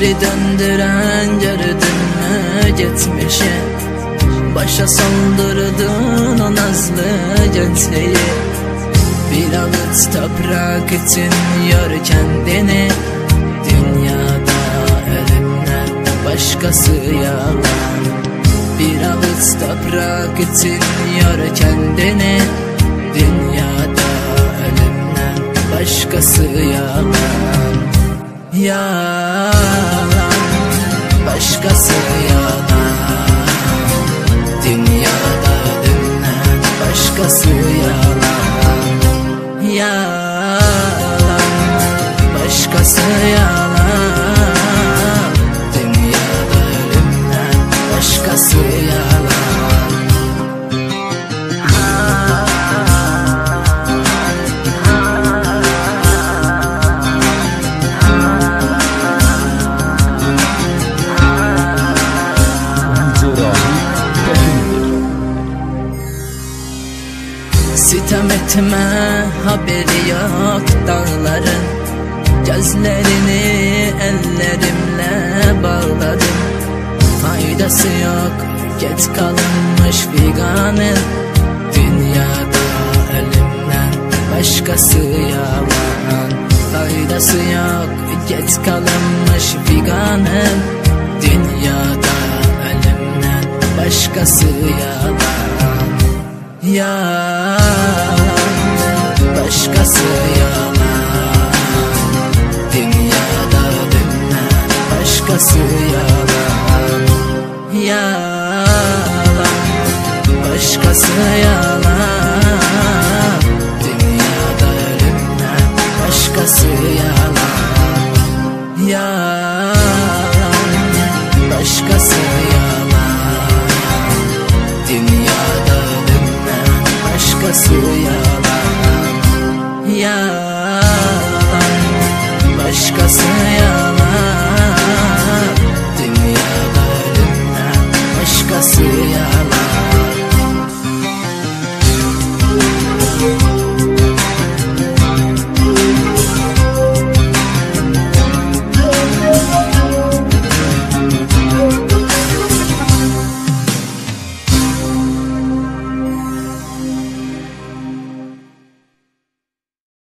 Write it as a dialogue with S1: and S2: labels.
S1: Geri döndüren gördün mü geçmişe Başa saldırdın o nazlı gençliği Bir avuç toprak için yor kendini. Dünyada ölümden başkası yalan. Bir avuç toprak için yor kendini. Dünyada ölümden başkası yalan. Yalan başkası yalan. Dünyada ölümden başkası yalan. Yalan. Başkası yalan Sitem etme haberi yok dağların. Gözlerini ellerimle bağladım. Faydası yok geç kalınmış figanın Dünyada ölümden başkası yalan. Faydası yok geç kalınmış figanın Dünyada ölümden başkası yalan Yalan başkası yalan Dünyada ölümden başkası yalan Yalan başkası yalan Dünyada ölümden başkası yalan Yalan nasıl yalan Yalan. Başkası yalan. Dünya bölümden Başkası yalan